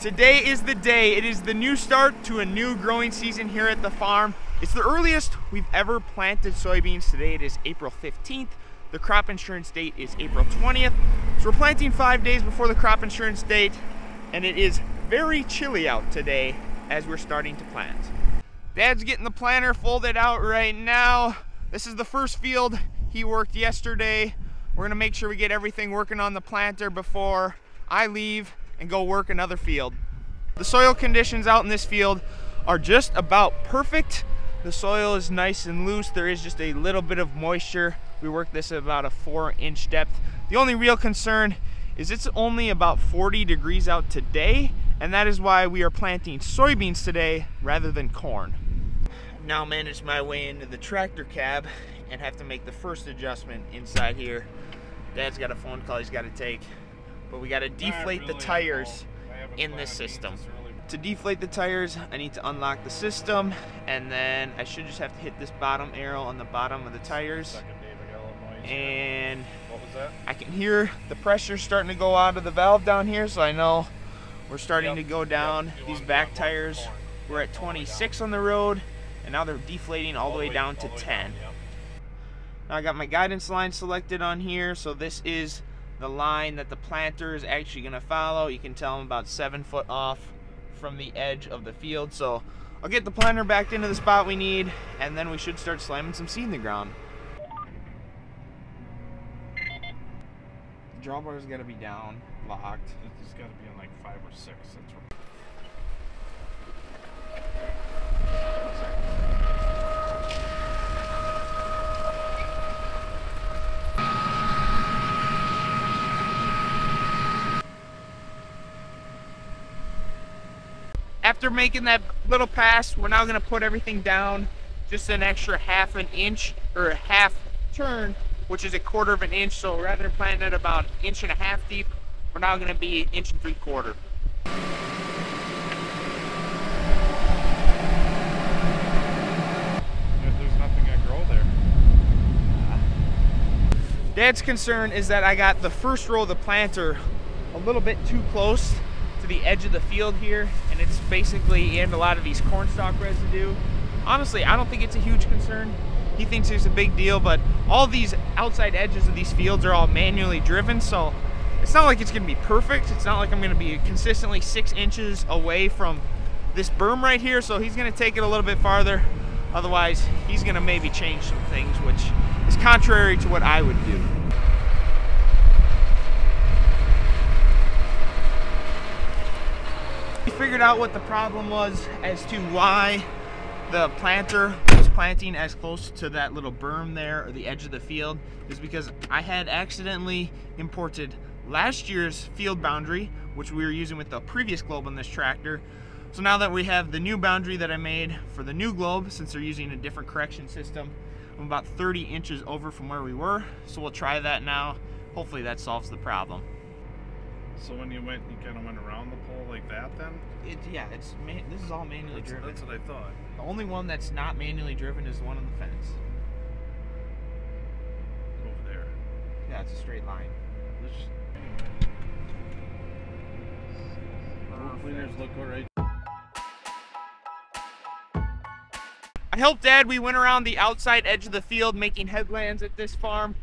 Today is the day. It is the new start to a new growing season here at the farm. It's the earliest we've ever planted soybeans. Today it is April 15th. The crop insurance date is April 20th. So we're planting five days before the crop insurance date and it is very chilly out today as we're starting to plant. Dad's getting the planter folded out right now. This is the first field he worked yesterday. We're gonna make sure we get everything working on the planter before I leave and go work another field. The soil conditions out in this field are just about perfect. The soil is nice and loose. There is just a little bit of moisture. We work this at about a four inch depth. The only real concern is it's only about 40 degrees out today, and that is why we are planting soybeans today rather than corn. Now manage my way into the tractor cab and have to make the first adjustment inside here. Dad's got a phone call he's got to take but we got to deflate the tires in this system. To deflate the tires, I need to unlock the system, and then I should just have to hit this bottom arrow on the bottom of the tires. And I can hear the pressure starting to go out of the valve down here, so I know we're starting to go down. These back tires, we're at 26 on the road, and now they're deflating all the way down to 10. Now I got my guidance line selected on here, so this is the line that the planter is actually going to follow. You can tell I'm about seven foot off from the edge of the field. So I'll get the planter backed into the spot we need, and then we should start slamming some seed in the ground. The drawbar's got to be down, locked. It's got to be on like five or six. That's After making that little pass, we're now gonna put everything down just an extra half an inch or a half turn, which is a quarter of an inch. So rather than planting it about an inch and a half deep, we're now gonna be an inch and three quarter. There's nothing I grow there. Dad's concern is that I got the first row of the planter a little bit too close to the edge of the field here and it's basically in a lot of these cornstalk residue. Honestly, I don't think it's a huge concern. He thinks it's a big deal, but all these outside edges of these fields are all manually driven, so it's not like it's gonna be perfect. It's not like I'm gonna be consistently six inches away from this berm right here, so he's gonna take it a little bit farther. Otherwise, he's gonna maybe change some things, which is contrary to what I would do. Figured out what the problem was as to why the planter was planting as close to that little berm there or the edge of the field is because I had accidentally imported last year's field boundary which we were using with the previous globe on this tractor. So now that we have the new boundary that I made for the new globe since they're using a different correction system I'm about 30 inches over from where we were. So we'll try that now. Hopefully that solves the problem so when you went, you kind of went around the pole like that then? It, yeah, it's man, this is all manually that's, driven. That's what I thought. The only one that's not manually driven is the one on the fence. Over there. Yeah, it's a straight line. This, cleaners look alright. I helped Dad. We went around the outside edge of the field making headlands at this farm.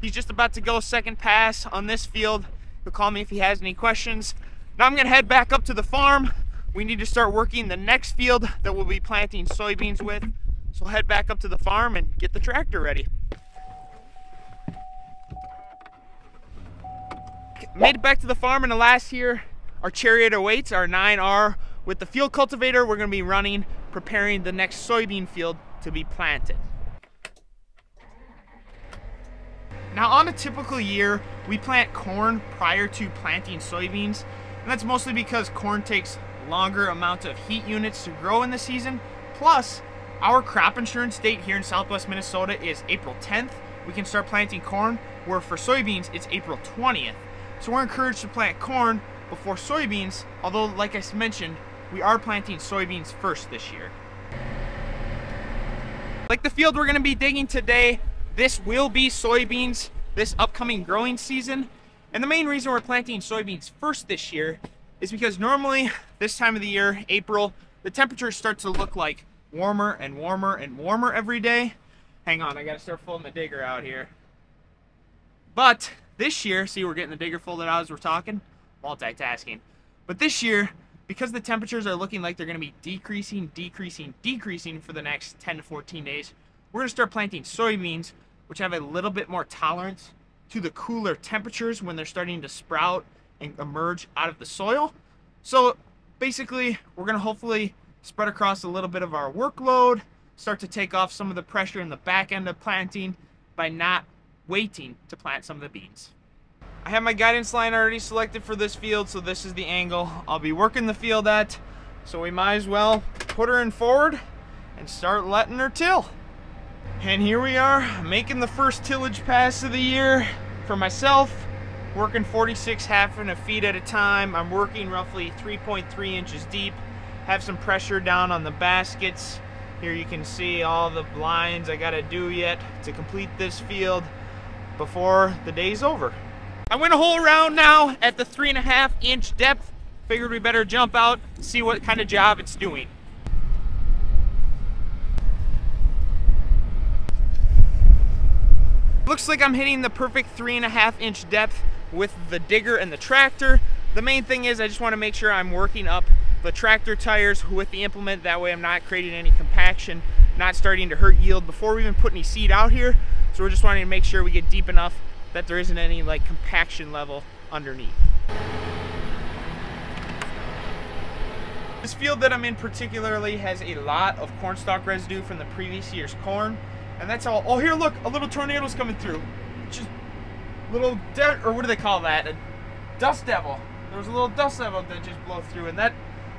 He's just about to go second pass on this field. He'll call me if he has any questions. Now I'm gonna head back up to the farm. We need to start working the next field that we'll be planting soybeans with. So I'll head back up to the farm and get the tractor ready. Made it back to the farm in the last year. Our chariot awaits, our 9R. With the field cultivator, we're gonna be running, preparing the next soybean field to be planted. Now on a typical year, we plant corn prior to planting soybeans, and that's mostly because corn takes longer amount of heat units to grow in the season. Plus, our crop insurance date here in southwest Minnesota is April 10th. We can start planting corn, where for soybeans, it's April 20th. So we're encouraged to plant corn before soybeans, although like I mentioned, we are planting soybeans first this year. Like the field we're gonna be digging today, this will be soybeans this upcoming growing season. And the main reason we're planting soybeans first this year is because normally this time of the year, April, the temperatures start to look like warmer and warmer and warmer every day. Hang on, I gotta start pulling the digger out here. But this year, see we're getting the digger folded out as we're talking, multitasking. But this year, because the temperatures are looking like they're gonna be decreasing, decreasing, decreasing for the next 10 to 14 days, we're gonna start planting soybeans, which have a little bit more tolerance to the cooler temperatures when they're starting to sprout and emerge out of the soil. So basically, we're gonna hopefully spread across a little bit of our workload, start to take off some of the pressure in the back end of planting by not waiting to plant some of the beans. I have my guidance line already selected for this field, so this is the angle I'll be working the field at. So we might as well put her in forward and start letting her till. And here we are, making the first tillage pass of the year for myself, working 46 half and a feet at a time. I'm working roughly 3.3 inches deep have some pressure down on the baskets. Here you can see all the blinds I gotta do yet to complete this field before the day's over. I went a whole round now at the three and a half inch depth. Figured we better jump out, see what kind of job it's doing. Looks like I'm hitting the perfect three and a half inch depth with the digger and the tractor. The main thing is I just wanna make sure I'm working up the tractor tires with the implement. That way I'm not creating any compaction, not starting to hurt yield before we even put any seed out here. So we're just wanting to make sure we get deep enough that there isn't any like compaction level underneath. This field that I'm in particularly has a lot of cornstalk residue from the previous year's corn. And that's all. Oh, here, look, a little tornado's coming through. Just little, or what do they call that? A dust devil. There was a little dust devil that just blew through, and that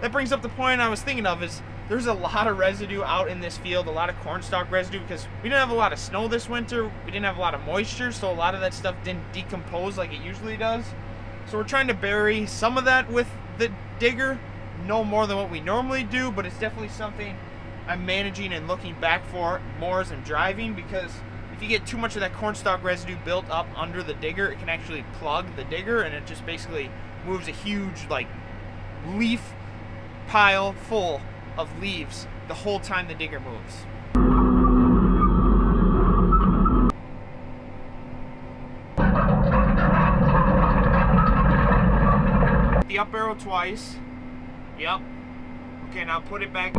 that brings up the point I was thinking of is there's a lot of residue out in this field, a lot of cornstalk residue because we didn't have a lot of snow this winter. We didn't have a lot of moisture, so a lot of that stuff didn't decompose like it usually does. So we're trying to bury some of that with the digger, no more than what we normally do, but it's definitely something I'm managing and looking back for more as I'm driving because if you get too much of that cornstalk residue built up under the digger, it can actually plug the digger and it just basically moves a huge like leaf pile full of leaves the whole time the digger moves. The up arrow twice. Yep. Okay, now put it back.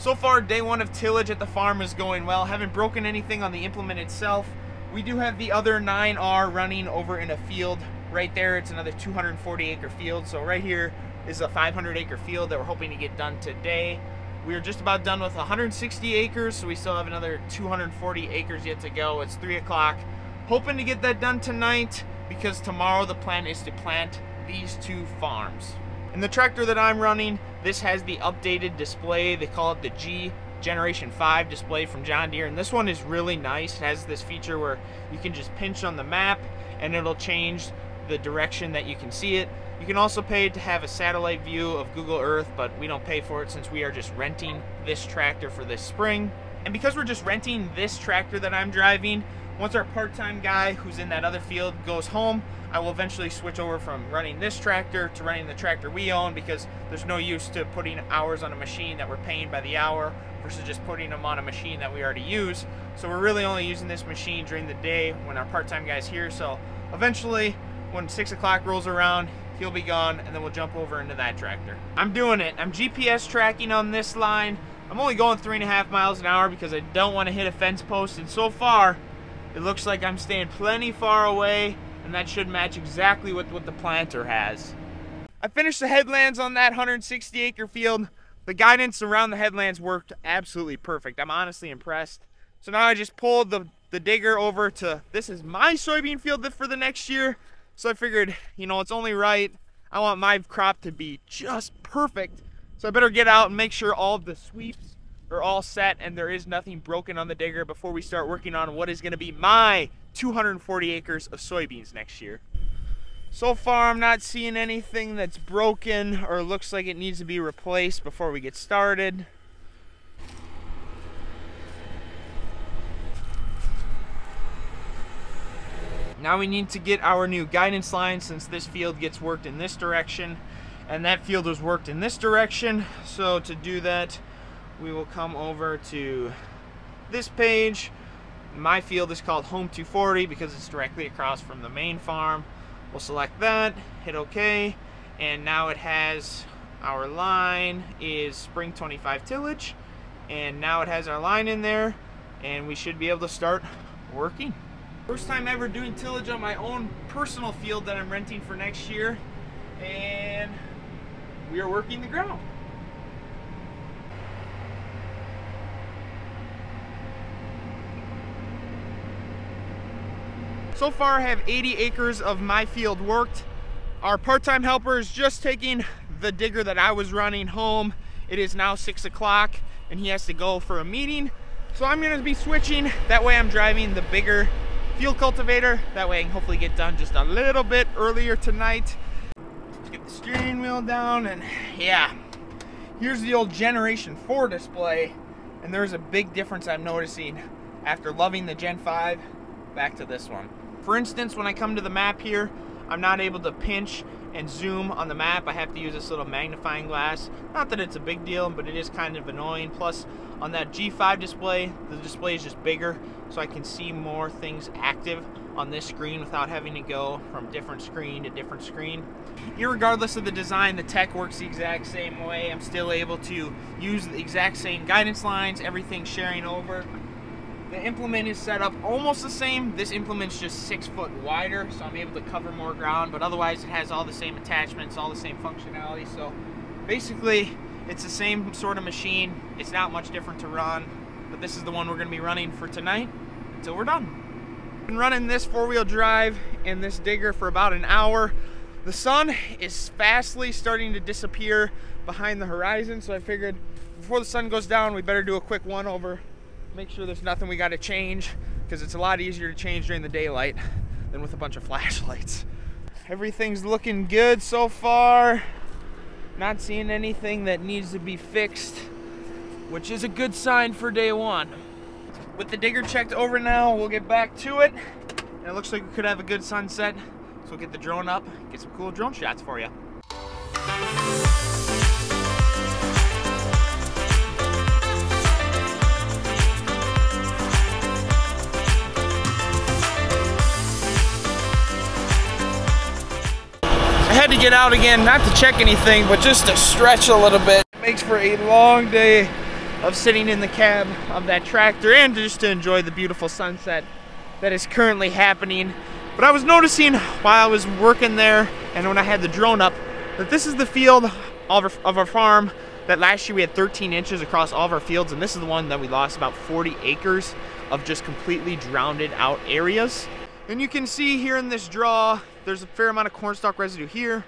So far, day one of tillage at the farm is going well. Haven't broken anything on the implement itself. We do have the other 9R running over in a field right there. It's another 240 acre field. So right here is a 500 acre field that we're hoping to get done today. We are just about done with 160 acres, so we still have another 240 acres yet to go. It's 3 o'clock. Hoping to get that done tonight because tomorrow the plan is to plant these two farms. In the tractor that I'm running, this has the updated display. They call it the G Generation 5 display from John Deere and this one is really nice. It has this feature where you can just pinch on the map and it'll change the direction that you can see it. You can also pay to have a satellite view of Google Earth, but we don't pay for it since we are just renting this tractor for this spring. And because we're just renting this tractor that I'm driving, once our part-time guy who's in that other field goes home, I will eventually switch over from running this tractor to running the tractor we own because there's no use to putting hours on a machine that we're paying by the hour versus just putting them on a machine that we already use. So we're really only using this machine during the day when our part-time guy's here. So eventually, when six o'clock rolls around, he'll be gone and then we'll jump over into that tractor. I'm doing it. I'm GPS tracking on this line. I'm only going three and a half miles an hour because I don't want to hit a fence post. And so far, it looks like I'm staying plenty far away and that should match exactly with what the planter has. I finished the headlands on that 160 acre field. The guidance around the headlands worked absolutely perfect. I'm honestly impressed. So now I just pulled the, the digger over to, this is my soybean field for the next year. So I figured, you know, it's only right. I want my crop to be just perfect. So I better get out and make sure all of the sweeps are all set and there is nothing broken on the digger before we start working on what is gonna be my 240 acres of soybeans next year. So far, I'm not seeing anything that's broken or looks like it needs to be replaced before we get started. Now we need to get our new guidance line since this field gets worked in this direction and that field was worked in this direction. So to do that, we will come over to this page. My field is called Home 240 because it's directly across from the main farm. We'll select that, hit OK, and now it has our line is spring 25 tillage, and now it has our line in there, and we should be able to start working. First time ever doing tillage on my own personal field that I'm renting for next year, and we are working the ground. So far I have 80 acres of my field worked. Our part-time helper is just taking the digger that I was running home. It is now six o'clock and he has to go for a meeting. So I'm gonna be switching. That way I'm driving the bigger field cultivator. That way I can hopefully get done just a little bit earlier tonight. Let's get the steering wheel down and yeah. Here's the old Generation 4 display and there's a big difference I'm noticing after loving the Gen 5 back to this one. For instance, when I come to the map here, I'm not able to pinch and zoom on the map. I have to use this little magnifying glass. Not that it's a big deal, but it is kind of annoying. Plus, on that G5 display, the display is just bigger, so I can see more things active on this screen without having to go from different screen to different screen. Irregardless of the design, the tech works the exact same way. I'm still able to use the exact same guidance lines, everything sharing over. The implement is set up almost the same. This implement's just six foot wider, so I'm able to cover more ground, but otherwise it has all the same attachments, all the same functionality. So basically, it's the same sort of machine. It's not much different to run, but this is the one we're gonna be running for tonight until we're done. Been running this four-wheel drive and this digger for about an hour. The sun is fastly starting to disappear behind the horizon, so I figured before the sun goes down, we better do a quick one over make sure there's nothing we got to change because it's a lot easier to change during the daylight than with a bunch of flashlights. Everything's looking good so far. Not seeing anything that needs to be fixed, which is a good sign for day one. With the digger checked over now, we'll get back to it. And it looks like we could have a good sunset. So we'll get the drone up, get some cool drone shots for you. Get out again, not to check anything, but just to stretch a little bit. It makes for a long day of sitting in the cab of that tractor and just to enjoy the beautiful sunset that is currently happening. But I was noticing while I was working there and when I had the drone up that this is the field of our, of our farm that last year we had 13 inches across all of our fields and this is the one that we lost about 40 acres of just completely drowned out areas. And you can see here in this draw, there's a fair amount of cornstalk residue here,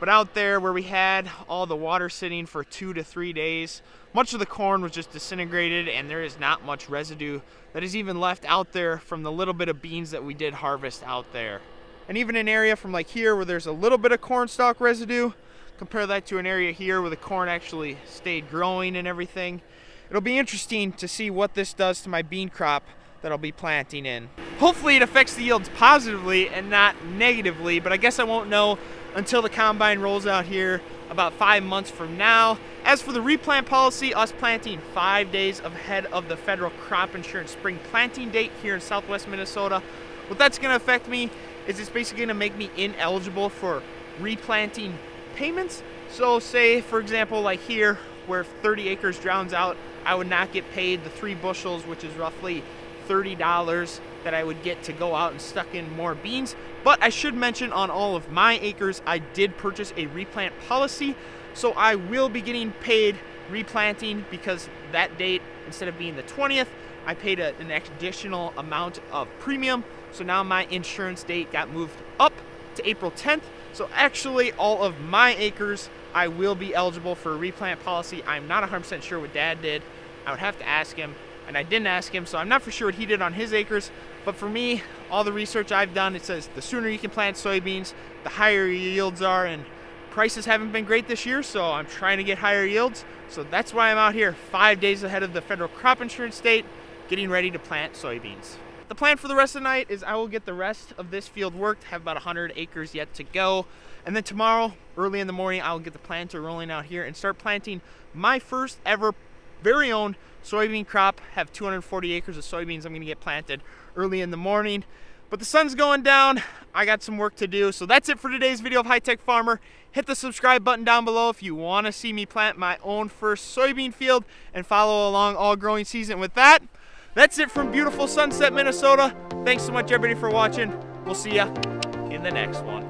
but out there where we had all the water sitting for two to three days, much of the corn was just disintegrated and there is not much residue that is even left out there from the little bit of beans that we did harvest out there. And even an area from like here where there's a little bit of cornstalk residue, compare that to an area here where the corn actually stayed growing and everything. It'll be interesting to see what this does to my bean crop that I'll be planting in. Hopefully it affects the yields positively and not negatively, but I guess I won't know until the combine rolls out here about five months from now. As for the replant policy, us planting five days ahead of the federal crop insurance spring planting date here in southwest Minnesota, what that's gonna affect me is it's basically gonna make me ineligible for replanting payments. So say, for example, like here, where 30 acres drowns out, I would not get paid the three bushels, which is roughly $30 that I would get to go out and stuck in more beans. But I should mention on all of my acres, I did purchase a replant policy. So I will be getting paid replanting because that date, instead of being the 20th, I paid a, an additional amount of premium. So now my insurance date got moved up to April 10th. So actually all of my acres, I will be eligible for a replant policy. I'm not 100% sure what dad did. I would have to ask him and I didn't ask him, so I'm not for sure what he did on his acres. But for me, all the research I've done, it says the sooner you can plant soybeans, the higher your yields are, and prices haven't been great this year, so I'm trying to get higher yields. So that's why I'm out here five days ahead of the federal crop insurance date, getting ready to plant soybeans. the plan for the rest of the night is I will get the rest of this field worked, have about 100 acres yet to go. And then tomorrow, early in the morning, I'll get the planter rolling out here and start planting my first ever very own soybean crop. Have 240 acres of soybeans I'm gonna get planted early in the morning. But the sun's going down. I got some work to do. So that's it for today's video of HiTech Farmer. Hit the subscribe button down below if you want to see me plant my own first soybean field and follow along all growing season. With that, that's it from beautiful southwest, Minnesota. Thanks so much, everybody, for watching. We'll see ya in the next one.